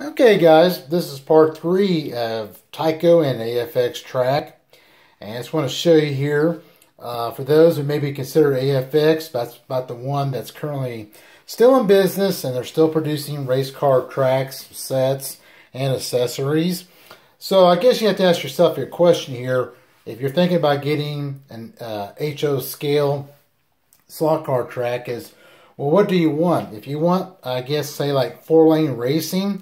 Okay guys, this is part three of Tyco and AFX track. And I just want to show you here, uh, for those who maybe consider AFX, that's about the one that's currently still in business and they're still producing race car tracks, sets, and accessories. So I guess you have to ask yourself your question here. If you're thinking about getting an uh, HO scale slot car track is, well, what do you want? If you want, I guess, say like four lane racing,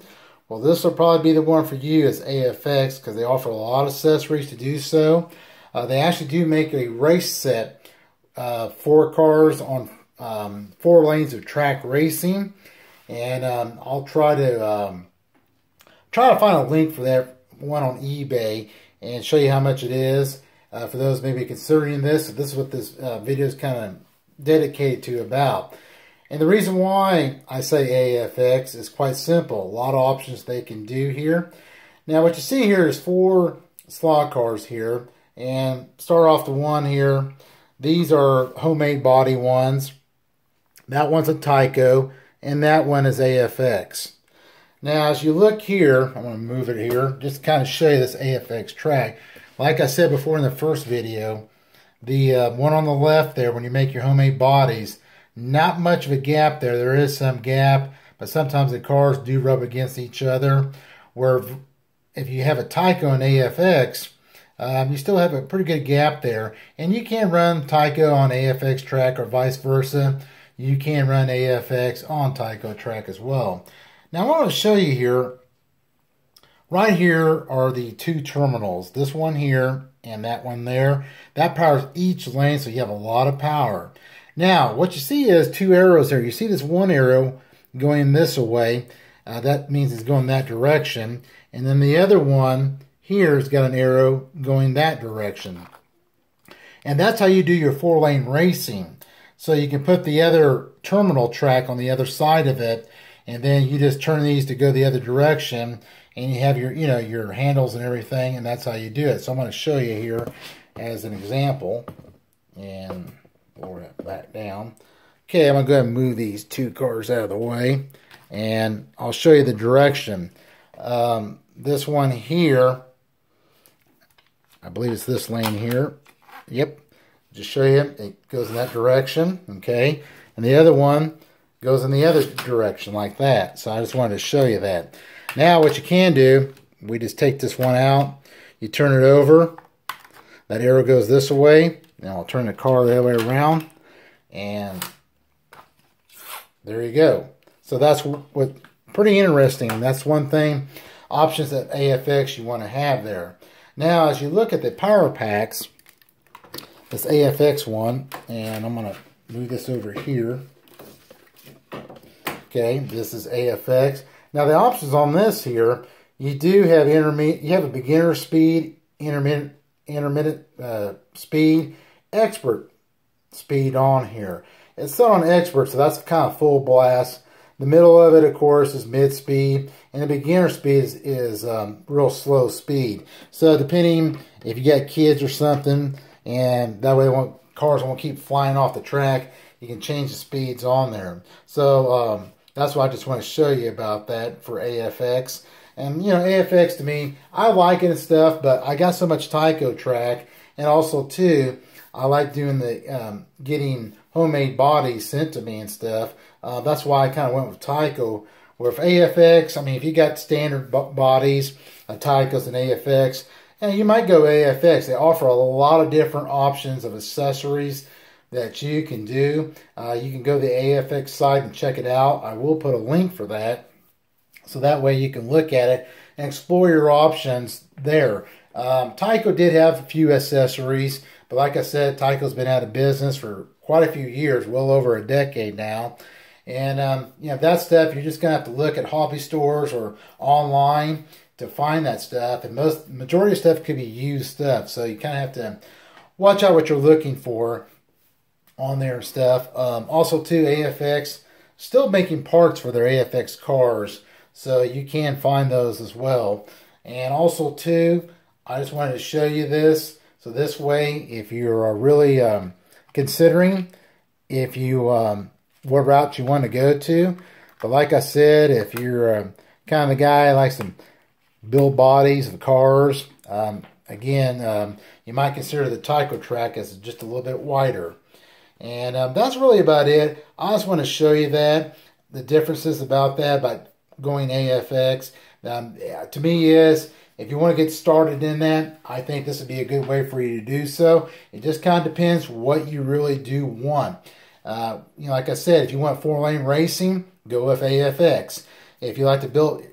well, this will probably be the one for you as AFX because they offer a lot of accessories to do so. Uh, they actually do make a race set, uh, four cars on um, four lanes of track racing. And um, I'll try to um, try to find a link for that one on eBay and show you how much it is. Uh, for those maybe considering this, this is what this uh, video is kind of dedicated to about. And the reason why I say AFX is quite simple. A lot of options they can do here. Now what you see here is four slot cars here. And start off the one here. These are homemade body ones. That one's a Tyco. And that one is AFX. Now as you look here, I'm going to move it here. Just kind of show you this AFX track. Like I said before in the first video, the uh, one on the left there, when you make your homemade bodies, not much of a gap there. There is some gap, but sometimes the cars do rub against each other. Where if you have a Tyco and AFX, um, you still have a pretty good gap there. And you can run Tyco on AFX track or vice versa. You can run AFX on Tyco track as well. Now I want to show you here, right here are the two terminals. This one here and that one there. That powers each lane, so you have a lot of power. Now, what you see is two arrows here. You see this one arrow going this way. Uh, that means it's going that direction. And then the other one here has got an arrow going that direction. And that's how you do your four-lane racing. So you can put the other terminal track on the other side of it, and then you just turn these to go the other direction, and you have your, you know, your handles and everything, and that's how you do it. So I'm going to show you here as an example. And Okay, I'm going to go ahead and move these two cars out of the way. And I'll show you the direction. Um, this one here, I believe it's this lane here. Yep. Just show you, it goes in that direction. Okay. And the other one goes in the other direction like that. So I just wanted to show you that. Now what you can do, we just take this one out. You turn it over. That arrow goes this way. Now I'll turn the car the other way around and there you go. So that's what pretty interesting. That's one thing, options at AFX you want to have there. Now as you look at the power packs, this AFX one, and I'm going to move this over here. Okay, this is AFX. Now the options on this here, you do have intermediate, you have a beginner speed, intermittent, intermittent uh, speed, expert speed on here. It's set on expert, so that's kind of full blast. The middle of it, of course, is mid speed, and the beginner speed is, is um, real slow speed. So depending if you got kids or something, and that way won't, cars won't keep flying off the track, you can change the speeds on there. So um, that's why I just want to show you about that for AFX. And, you know, AFX to me, I like it and stuff, but I got so much Tyco track, and also, too, I like doing the um, getting homemade bodies sent to me and stuff. Uh, that's why I kind of went with Tyco. Where if AFX, I mean, if you got standard bodies, uh, Tycos and AFX, and you might go AFX. They offer a lot of different options of accessories that you can do. Uh, you can go to the AFX site and check it out. I will put a link for that. So that way you can look at it and explore your options there. Um, Tyco did have a few accessories. But like I said, Tyco's been out of business for quite a few years, well over a decade now. And, um, you know, that stuff, you're just to have to look at hobby stores or online to find that stuff. And most, majority of stuff could be used stuff. So you kind of have to watch out what you're looking for on their stuff. Um, also, too, AFX still making parts for their AFX cars. So you can find those as well. And also, too, I just wanted to show you this. So this way, if you're really um, considering if you um, what route you want to go to, but like I said, if you're um, kind of the guy likes to build bodies of cars. Um, again, um, you might consider the Tyco track as just a little bit wider. And that's really about it. I just want to show you that, the differences about that, about going AFX. Um, to me is, if you want to get started in that, I think this would be a good way for you to do so. It just kind of depends what you really do want. Uh, you know, like I said, if you want four lane racing, go with AFX. If you like to build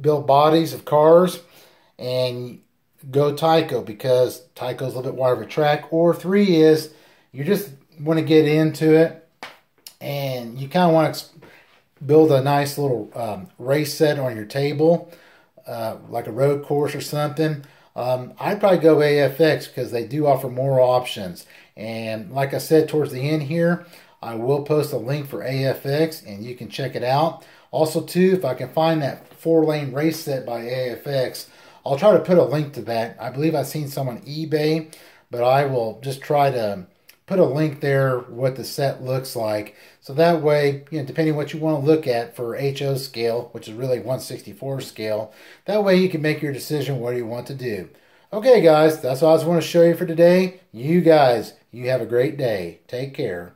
build bodies of cars, and go Tyco because Tyco's a little bit wider of a track. Or three is you just want to get into it, and you kind of want to build a nice little um, race set on your table, uh, like a road course or something. Um, I'd probably go AFX because they do offer more options. And like I said towards the end here, I will post a link for AFX and you can check it out. Also, too, if I can find that four lane race set by AFX, I'll try to put a link to that. I believe I've seen some on eBay, but I will just try to put a link there what the set looks like. So that way, you know, depending what you want to look at for HO scale, which is really 164 scale, that way you can make your decision what you want to do. Okay, guys, that's all I just want to show you for today. You guys, you have a great day. Take care.